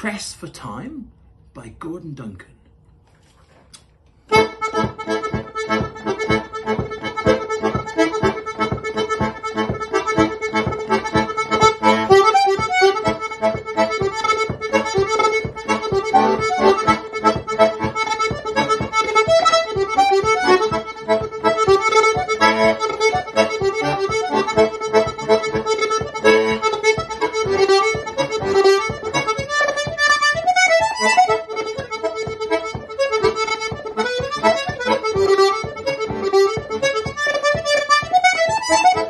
Press for Time by Gordon Duncan. Thank you.